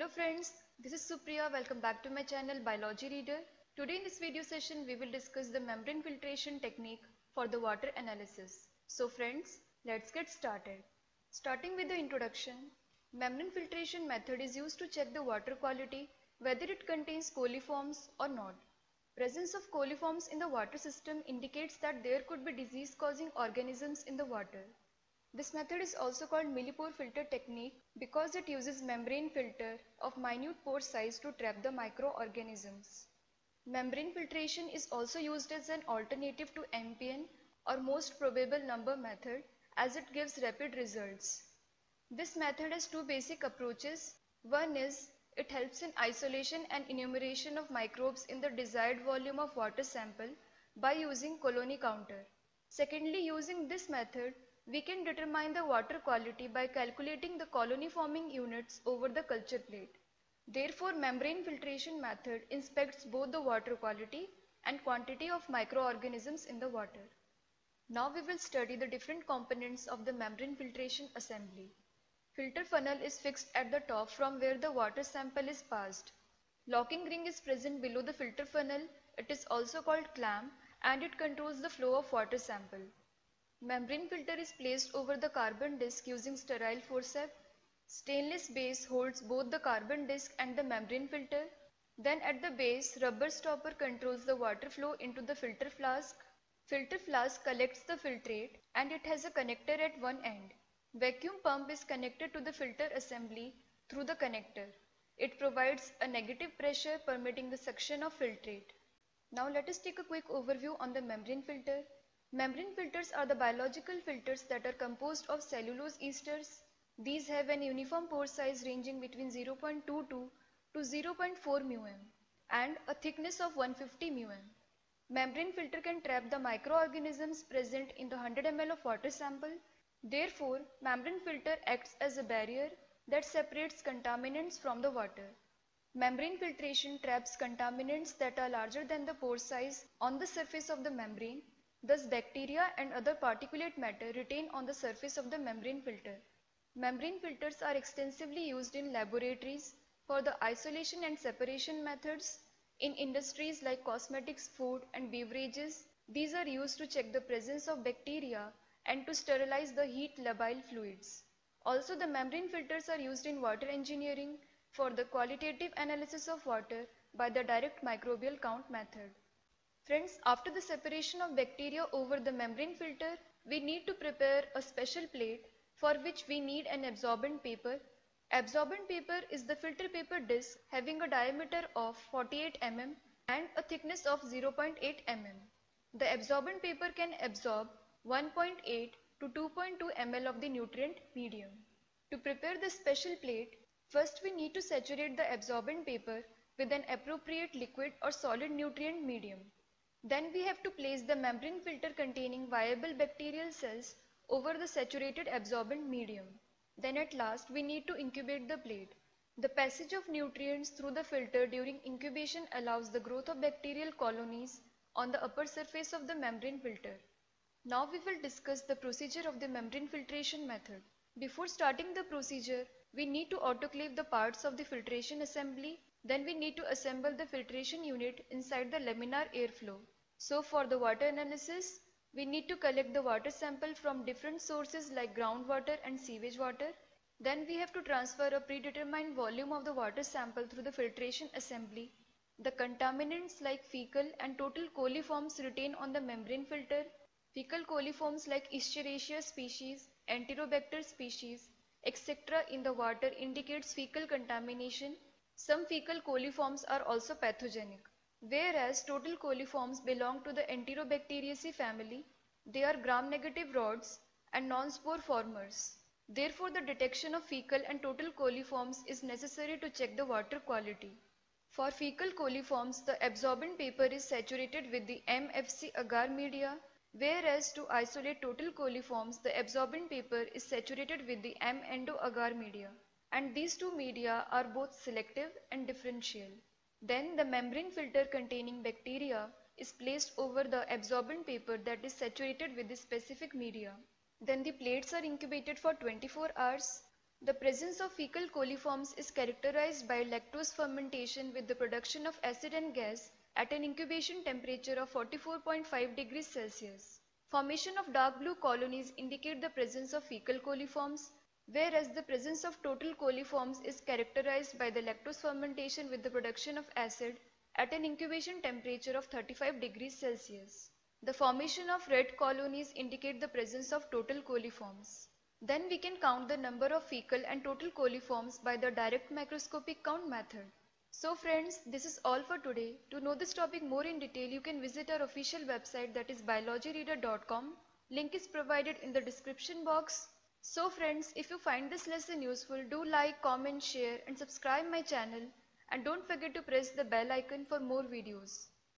Hello friends, this is Supriya. Welcome back to my channel Biology Reader. Today in this video session we will discuss the membrane filtration technique for the water analysis. So friends, let's get started. Starting with the introduction, membrane filtration method is used to check the water quality whether it contains coliforms or not. Presence of coliforms in the water system indicates that there could be disease causing organisms in the water. This method is also called millipore filter technique because it uses membrane filter of minute pore size to trap the microorganisms. Membrane filtration is also used as an alternative to MPN or most probable number method as it gives rapid results. This method has two basic approaches. One is it helps in isolation and enumeration of microbes in the desired volume of water sample by using colony counter. Secondly, using this method, we can determine the water quality by calculating the colony forming units over the culture plate. Therefore, membrane filtration method inspects both the water quality and quantity of microorganisms in the water. Now we will study the different components of the membrane filtration assembly. Filter funnel is fixed at the top from where the water sample is passed. Locking ring is present below the filter funnel. It is also called clamp and it controls the flow of water sample. Membrane filter is placed over the carbon disc using sterile forceps. Stainless base holds both the carbon disc and the membrane filter. Then at the base, rubber stopper controls the water flow into the filter flask. Filter flask collects the filtrate and it has a connector at one end. Vacuum pump is connected to the filter assembly through the connector. It provides a negative pressure permitting the suction of filtrate. Now let us take a quick overview on the membrane filter. Membrane filters are the biological filters that are composed of cellulose esters. These have an uniform pore size ranging between 0.22 to 0.4 μm and a thickness of 150 μm. Membrane filter can trap the microorganisms present in the 100 ml of water sample. Therefore, membrane filter acts as a barrier that separates contaminants from the water. Membrane filtration traps contaminants that are larger than the pore size on the surface of the membrane Thus bacteria and other particulate matter retain on the surface of the membrane filter. Membrane filters are extensively used in laboratories for the isolation and separation methods. In industries like cosmetics, food and beverages, these are used to check the presence of bacteria and to sterilize the heat labile fluids. Also the membrane filters are used in water engineering for the qualitative analysis of water by the direct microbial count method. Friends, after the separation of bacteria over the membrane filter, we need to prepare a special plate for which we need an absorbent paper. Absorbent paper is the filter paper disc having a diameter of 48 mm and a thickness of 0.8 mm. The absorbent paper can absorb 1.8 to 2.2 ml of the nutrient medium. To prepare this special plate, first we need to saturate the absorbent paper with an appropriate liquid or solid nutrient medium. Then we have to place the membrane filter containing viable bacterial cells over the saturated absorbent medium. Then at last we need to incubate the plate. The passage of nutrients through the filter during incubation allows the growth of bacterial colonies on the upper surface of the membrane filter. Now we will discuss the procedure of the membrane filtration method. Before starting the procedure, we need to autoclave the parts of the filtration assembly then we need to assemble the filtration unit inside the laminar airflow. So for the water analysis, we need to collect the water sample from different sources like groundwater and sewage water. Then we have to transfer a predetermined volume of the water sample through the filtration assembly. The contaminants like fecal and total coliforms retain on the membrane filter. Fecal coliforms like Escherichia species, Enterobacter species, etc. in the water indicates fecal contamination some fecal coliforms are also pathogenic. Whereas total coliforms belong to the Enterobacteriaceae family, they are gram-negative rods and non-spore formers. Therefore, the detection of fecal and total coliforms is necessary to check the water quality. For fecal coliforms, the absorbent paper is saturated with the MFC agar media, whereas to isolate total coliforms, the absorbent paper is saturated with the M-endo agar media and these two media are both selective and differential. Then the membrane filter containing bacteria is placed over the absorbent paper that is saturated with the specific media. Then the plates are incubated for 24 hours. The presence of fecal coliforms is characterized by lactose fermentation with the production of acid and gas at an incubation temperature of 44.5 degrees Celsius. Formation of dark blue colonies indicate the presence of fecal coliforms, whereas the presence of total coliforms is characterized by the lactose fermentation with the production of acid at an incubation temperature of 35 degrees Celsius. The formation of red colonies indicate the presence of total coliforms. Then we can count the number of fecal and total coliforms by the direct microscopic count method. So friends, this is all for today. To know this topic more in detail, you can visit our official website that is biologyreader.com. Link is provided in the description box. So friends, if you find this lesson useful, do like, comment, share and subscribe my channel and don't forget to press the bell icon for more videos.